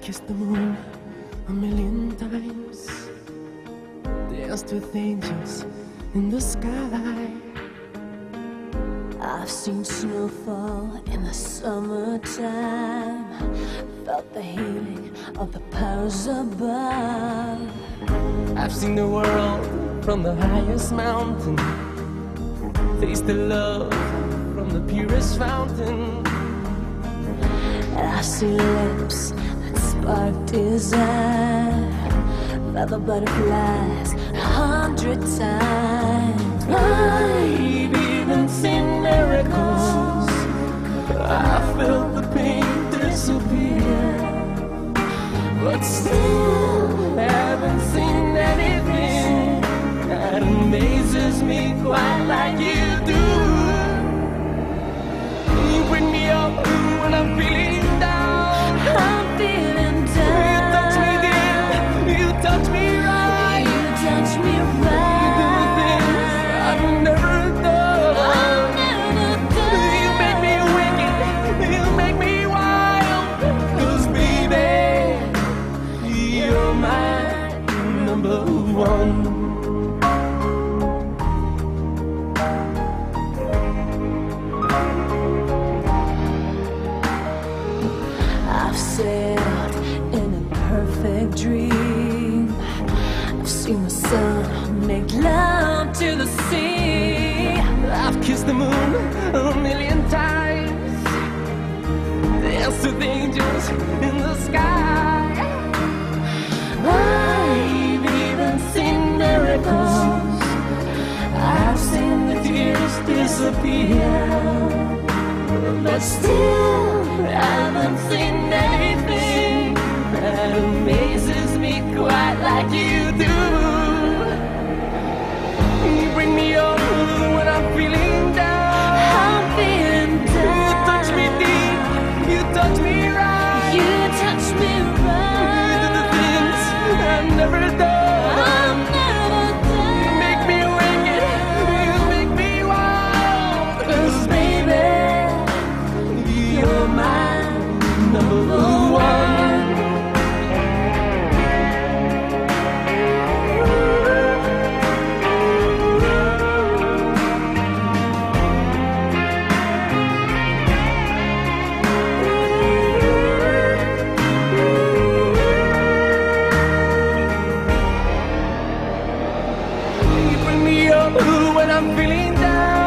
kissed the moon a million times, danced with angels in the sky. I've seen snowfall in the summertime, felt the healing of the powers above. I've seen the world from the highest mountain, tasted love from the purest fountain. And I see lips spark felt the butterflies a hundred times. I've even seen miracles. I felt the pain disappear, but still haven't seen anything that amazes me quite like you do. You bring me up when I'm feeling in the sky. I've even seen miracles. I've seen the tears disappear. But still, I haven't seen anything that amazes me quite like. You I've right. When I'm feeling down.